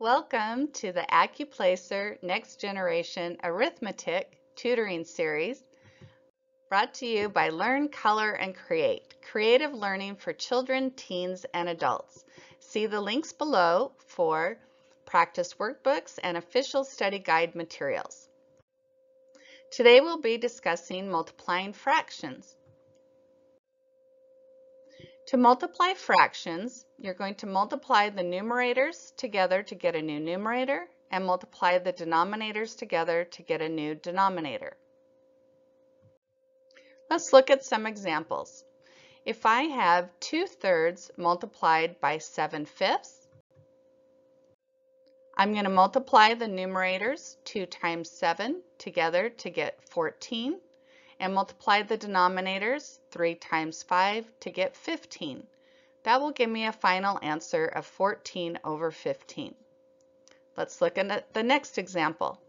Welcome to the AccuPlacer Next Generation Arithmetic Tutoring Series brought to you by Learn, Color, and Create, creative learning for children, teens, and adults. See the links below for practice workbooks and official study guide materials. Today we'll be discussing multiplying fractions. To multiply fractions, you're going to multiply the numerators together to get a new numerator and multiply the denominators together to get a new denominator. Let's look at some examples. If I have 2 thirds multiplied by 7 fifths, I'm going to multiply the numerators 2 times 7 together to get 14 and multiply the denominators 3 times 5 to get 15. That will give me a final answer of 14 over 15. Let's look at the next example.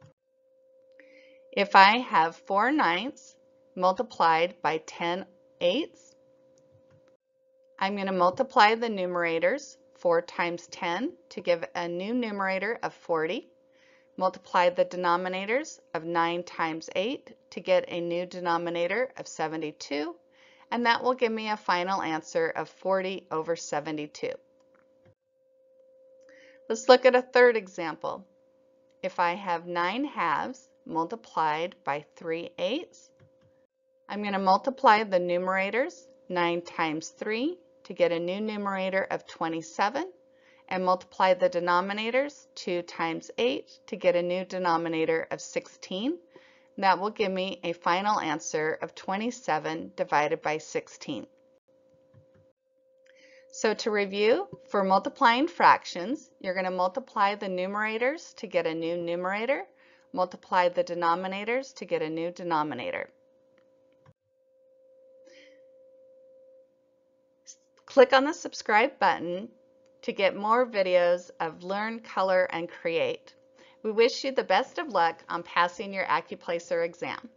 If I have 4 ninths multiplied by 10 eighths, I'm going to multiply the numerators 4 times 10 to give a new numerator of 40 Multiply the denominators of 9 times 8 to get a new denominator of 72, and that will give me a final answer of 40 over 72. Let's look at a third example. If I have 9 halves multiplied by 3 eighths, I'm going to multiply the numerators 9 times 3 to get a new numerator of 27 and multiply the denominators 2 times 8 to get a new denominator of 16. That will give me a final answer of 27 divided by 16. So to review, for multiplying fractions, you're going to multiply the numerators to get a new numerator, multiply the denominators to get a new denominator. Click on the subscribe button to get more videos of Learn, Color, and Create. We wish you the best of luck on passing your AccuPlacer exam.